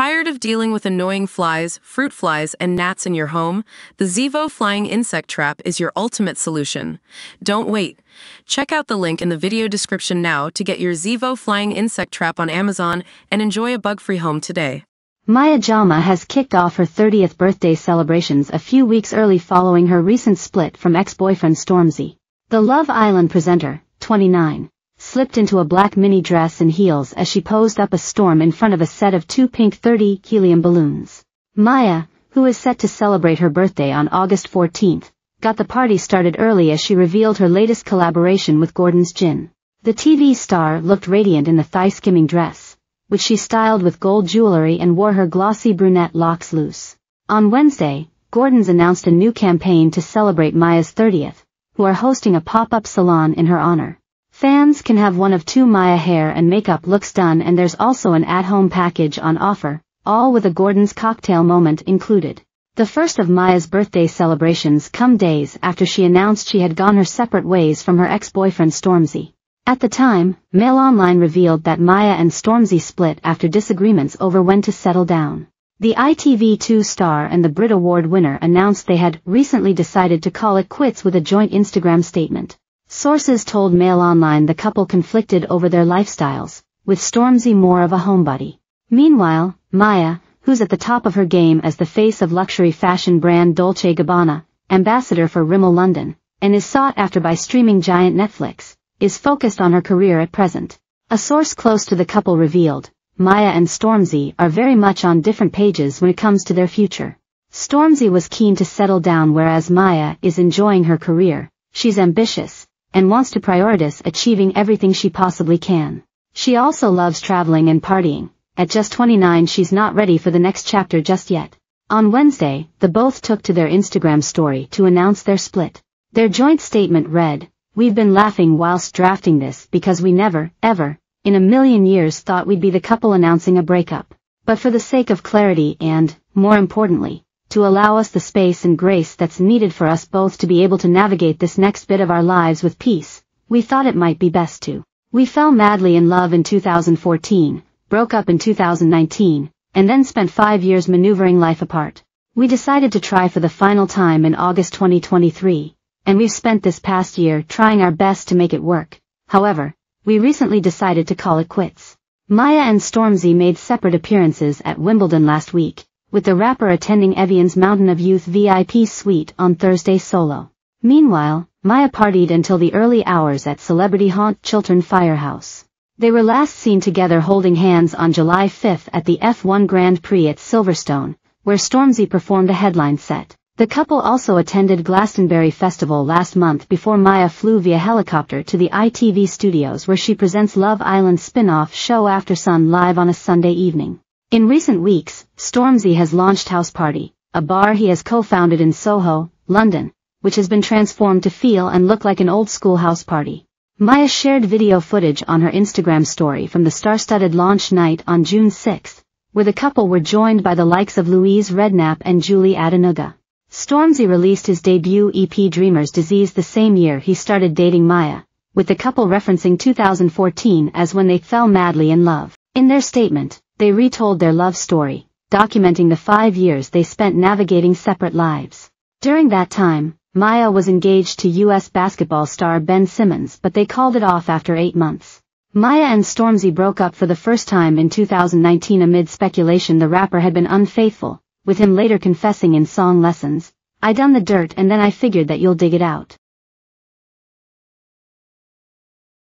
Tired of dealing with annoying flies, fruit flies, and gnats in your home? The Zevo Flying Insect Trap is your ultimate solution. Don't wait. Check out the link in the video description now to get your Zevo Flying Insect Trap on Amazon and enjoy a bug-free home today. Maya Jama has kicked off her 30th birthday celebrations a few weeks early following her recent split from ex-boyfriend Stormzy. The Love Island presenter, 29, slipped into a black mini dress and heels as she posed up a storm in front of a set of two pink 30 helium balloons. Maya, who is set to celebrate her birthday on August 14th, got the party started early as she revealed her latest collaboration with Gordon's Gin. The TV star looked radiant in the thigh-skimming dress, which she styled with gold jewelry and wore her glossy brunette locks loose. On Wednesday, Gordon's announced a new campaign to celebrate Maya's 30th, who are hosting a pop-up salon in her honor. Fans can have one of two Maya hair and makeup looks done and there's also an at-home package on offer, all with a Gordon's cocktail moment included. The first of Maya's birthday celebrations come days after she announced she had gone her separate ways from her ex-boyfriend Stormzy. At the time, Mail Online revealed that Maya and Stormzy split after disagreements over when to settle down. The ITV2 star and the Brit Award winner announced they had recently decided to call it quits with a joint Instagram statement. Sources told Mail Online the couple conflicted over their lifestyles, with Stormzy more of a homebody. Meanwhile, Maya, who's at the top of her game as the face of luxury fashion brand Dolce Gabbana, ambassador for Rimmel London, and is sought after by streaming giant Netflix, is focused on her career at present. A source close to the couple revealed, Maya and Stormzy are very much on different pages when it comes to their future. Stormzy was keen to settle down whereas Maya is enjoying her career, she's ambitious, and wants to prioritize achieving everything she possibly can. She also loves traveling and partying. At just 29 she's not ready for the next chapter just yet. On Wednesday, the both took to their Instagram story to announce their split. Their joint statement read, We've been laughing whilst drafting this because we never, ever, in a million years thought we'd be the couple announcing a breakup. But for the sake of clarity and, more importantly, to allow us the space and grace that's needed for us both to be able to navigate this next bit of our lives with peace, we thought it might be best to. We fell madly in love in 2014, broke up in 2019, and then spent five years maneuvering life apart. We decided to try for the final time in August 2023, and we've spent this past year trying our best to make it work. However, we recently decided to call it quits. Maya and Stormzy made separate appearances at Wimbledon last week, with the rapper attending Evian's Mountain of Youth VIP suite on Thursday solo. Meanwhile, Maya partied until the early hours at celebrity haunt Chiltern Firehouse. They were last seen together holding hands on July 5 at the F1 Grand Prix at Silverstone, where Stormzy performed a headline set. The couple also attended Glastonbury Festival last month before Maya flew via helicopter to the ITV studios where she presents Love Island spin-off show After Sun live on a Sunday evening. In recent weeks, Stormzy has launched House Party, a bar he has co-founded in Soho, London, which has been transformed to feel and look like an old-school house party. Maya shared video footage on her Instagram story from the star-studded launch night on June 6, where the couple were joined by the likes of Louise Redknapp and Julie Adenuga. Stormzy released his debut EP Dreamer's Disease the same year he started dating Maya, with the couple referencing 2014 as when they fell madly in love. In their statement, they retold their love story, documenting the five years they spent navigating separate lives. During that time, Maya was engaged to U.S. basketball star Ben Simmons but they called it off after eight months. Maya and Stormzy broke up for the first time in 2019 amid speculation the rapper had been unfaithful, with him later confessing in song lessons, I done the dirt and then I figured that you'll dig it out.